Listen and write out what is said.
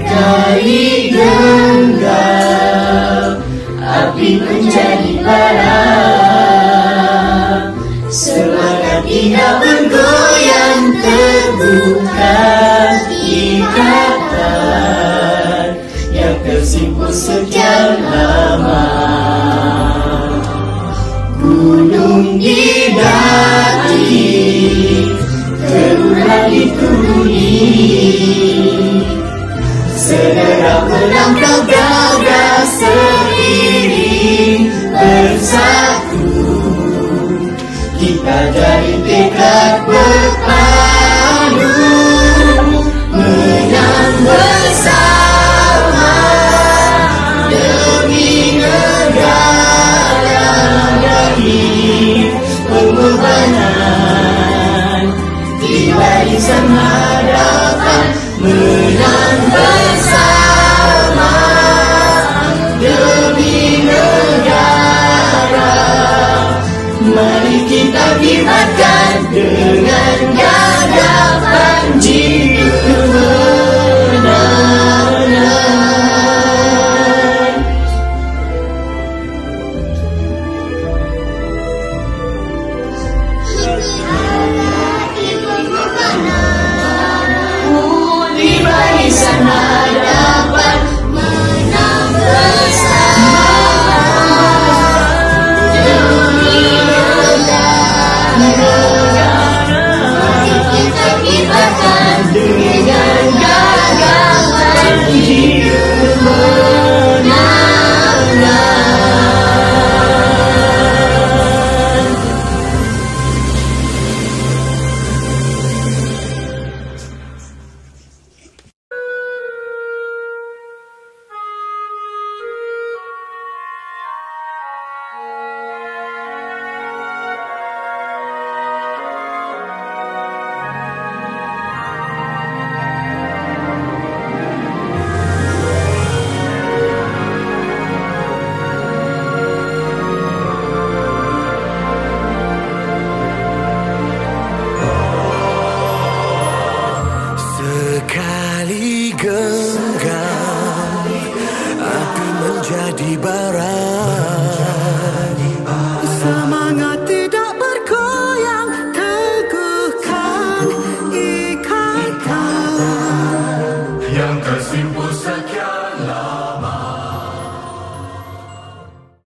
sekali genggam Api menjadi bara Semangat tidak bergoyang terbuka Ikatan yang tersimpul sekian lama Gunung di batin Terurah dituruni Segera melangkah gagah seiring bersatu Kita jadi tekad berpadu Menang bersama Demi negara demi pengorbanan Di barisan kita kibarkan Dengan gagapan Sekali yang tersimpul